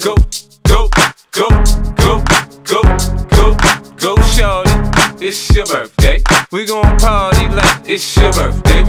go, go, go, go, go, go, go, shorty. It's your birthday. We gon' party like it's your birthday. We